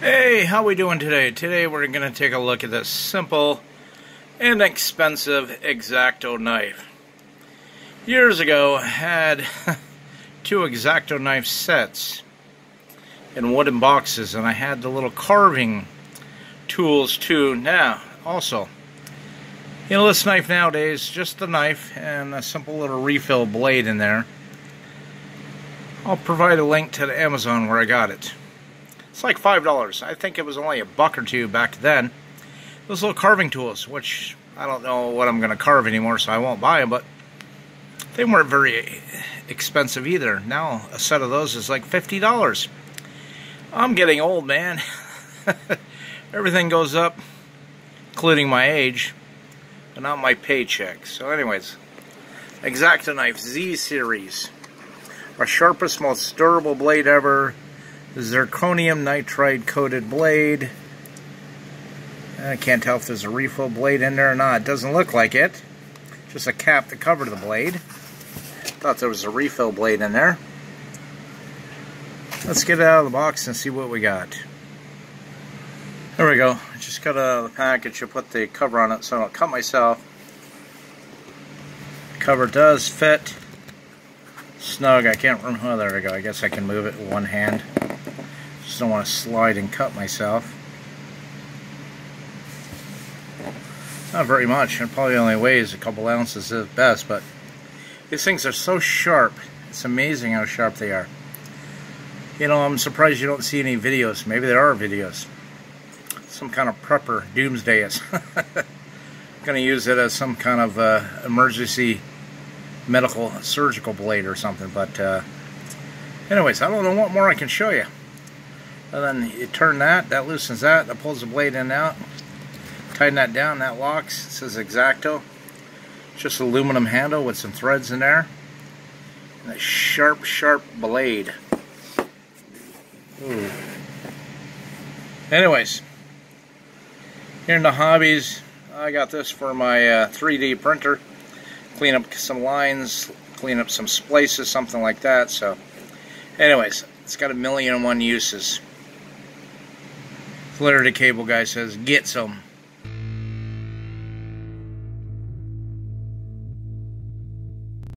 Hey, how we doing today? Today we're going to take a look at this simple, inexpensive X-Acto knife. Years ago, I had two X-Acto knife sets in wooden boxes, and I had the little carving tools too. Now, also, you know, this knife nowadays, just the knife and a simple little refill blade in there. I'll provide a link to the Amazon where I got it. It's like $5. I think it was only a buck or two back then. Those little carving tools, which I don't know what I'm going to carve anymore, so I won't buy them, but they weren't very expensive either. Now, a set of those is like $50. I'm getting old, man. Everything goes up, including my age, but not my paycheck. So anyways, X-Acto Knife Z Series. Our sharpest, most durable blade ever zirconium nitride coated blade. I can't tell if there's a refill blade in there or not. It doesn't look like it. Just a cap to cover the blade. Thought there was a refill blade in there. Let's get it out of the box and see what we got. There we go. Just got out of the package. I put the cover on it so I don't cut myself. The cover does fit snug. I can't remember. Oh, there we go. I guess I can move it with one hand. Just don't want to slide and cut myself. Not very much. It probably only weighs a couple ounces at best, but these things are so sharp. It's amazing how sharp they are. You know, I'm surprised you don't see any videos. Maybe there are videos. Some kind of prepper doomsday is. going to use it as some kind of uh, emergency medical surgical blade or something. But uh, anyways, I don't know what more I can show you. And then you turn that, that loosens that, that pulls the blade in and out. Tighten that down, that locks. It says X-Acto. Just aluminum handle with some threads in there. And a sharp, sharp blade. Ooh. Anyways, here in the hobbies, I got this for my uh, 3D printer. Clean up some lines, clean up some splices, something like that. So, anyways, it's got a million and one uses. Polarity cable guy says, get some.